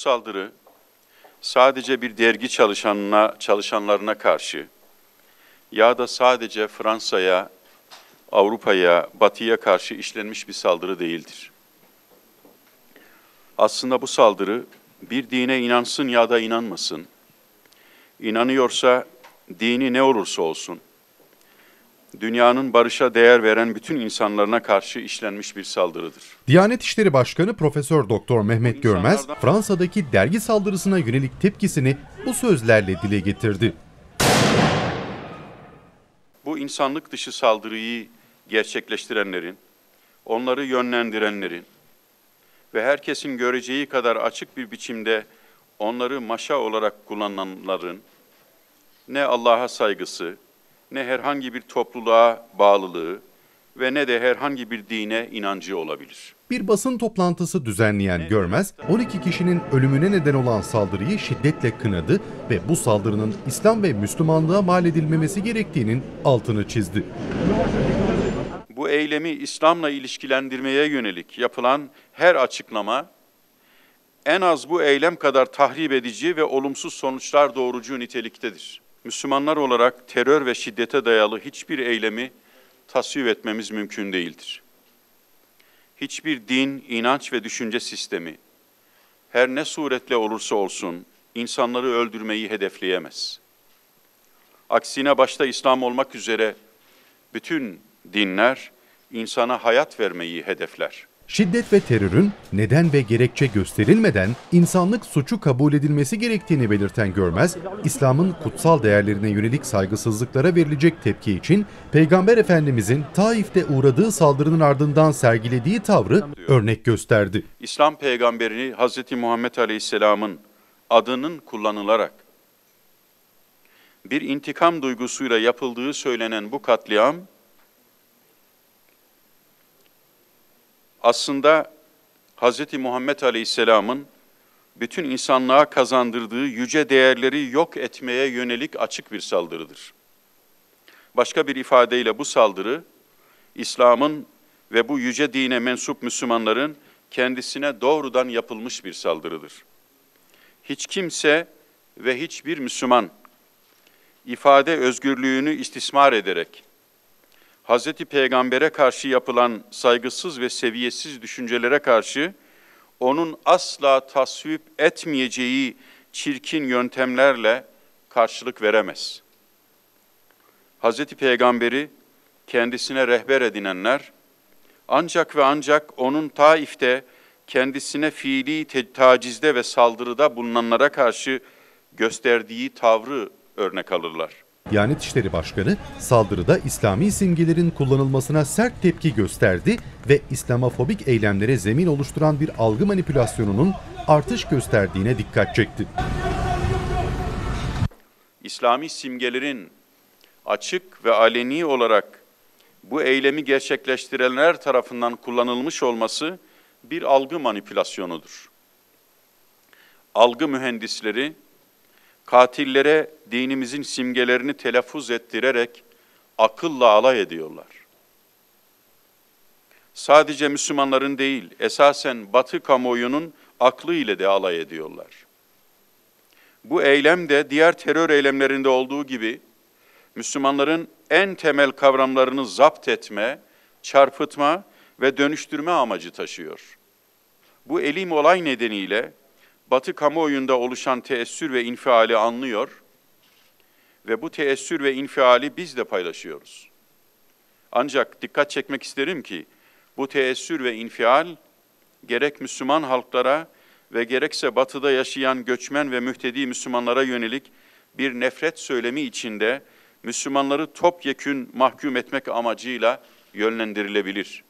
saldırı sadece bir dergi çalışanına çalışanlarına karşı ya da sadece Fransa'ya, Avrupa'ya, Batı'ya karşı işlenmiş bir saldırı değildir. Aslında bu saldırı bir dine inansın ya da inanmasın, inanıyorsa dini ne olursa olsun, dünyanın barışa değer veren bütün insanlarına karşı işlenmiş bir saldırıdır. Diyanet İşleri Başkanı Profesör Doktor Mehmet Görmez, Fransa'daki dergi saldırısına yönelik tepkisini bu sözlerle dile getirdi. Bu insanlık dışı saldırıyı gerçekleştirenlerin, onları yönlendirenlerin ve herkesin göreceği kadar açık bir biçimde onları maşa olarak kullananların ne Allah'a saygısı, ne herhangi bir topluluğa bağlılığı ve ne de herhangi bir dine inancı olabilir. Bir basın toplantısı düzenleyen Görmez, 12 kişinin ölümüne neden olan saldırıyı şiddetle kınadı ve bu saldırının İslam ve Müslümanlığa mal edilmemesi gerektiğinin altını çizdi. bu eylemi İslam'la ilişkilendirmeye yönelik yapılan her açıklama en az bu eylem kadar tahrip edici ve olumsuz sonuçlar doğurucu niteliktedir. Müslümanlar olarak terör ve şiddete dayalı hiçbir eylemi tasvip etmemiz mümkün değildir. Hiçbir din, inanç ve düşünce sistemi her ne suretle olursa olsun insanları öldürmeyi hedefleyemez. Aksine başta İslam olmak üzere bütün dinler insana hayat vermeyi hedefler. Şiddet ve terörün neden ve gerekçe gösterilmeden insanlık suçu kabul edilmesi gerektiğini belirten Görmez, İslam'ın kutsal değerlerine yönelik saygısızlıklara verilecek tepki için Peygamber Efendimizin Taif'te uğradığı saldırının ardından sergilediği tavrı örnek gösterdi. İslam peygamberini Hz. Muhammed Aleyhisselam'ın adının kullanılarak bir intikam duygusuyla yapıldığı söylenen bu katliam aslında Hz. Muhammed Aleyhisselam'ın bütün insanlığa kazandırdığı yüce değerleri yok etmeye yönelik açık bir saldırıdır. Başka bir ifadeyle bu saldırı İslam'ın ve bu yüce dine mensup Müslümanların kendisine doğrudan yapılmış bir saldırıdır. Hiç kimse ve hiçbir Müslüman ifade özgürlüğünü istismar ederek Hz. Peygamber'e karşı yapılan saygısız ve seviyesiz düşüncelere karşı onun asla tasvip etmeyeceği çirkin yöntemlerle karşılık veremez. Hz. Peygamber'i kendisine rehber edinenler ancak ve ancak onun Taif'te kendisine fiili tacizde ve saldırıda bulunanlara karşı gösterdiği tavrı örnek alırlar. Diyanet İşleri Başkanı saldırıda İslami simgelerin kullanılmasına sert tepki gösterdi ve İslamofobik eylemlere zemin oluşturan bir algı manipülasyonunun artış gösterdiğine dikkat çekti. İslami simgelerin açık ve aleni olarak bu eylemi gerçekleştirenler tarafından kullanılmış olması bir algı manipülasyonudur. Algı mühendisleri katillere dinimizin simgelerini telaffuz ettirerek akılla alay ediyorlar. Sadece Müslümanların değil, esasen Batı kamuoyunun aklı ile de alay ediyorlar. Bu eylem de diğer terör eylemlerinde olduğu gibi Müslümanların en temel kavramlarını zapt etme, çarpıtma ve dönüştürme amacı taşıyor. Bu elim olay nedeniyle Batı kamuoyunda oluşan teessür ve infiali anlıyor ve bu teessür ve infiali biz de paylaşıyoruz. Ancak dikkat çekmek isterim ki bu teessür ve infial gerek Müslüman halklara ve gerekse batıda yaşayan göçmen ve mühtedi Müslümanlara yönelik bir nefret söylemi içinde Müslümanları topyekün mahkum etmek amacıyla yönlendirilebilir.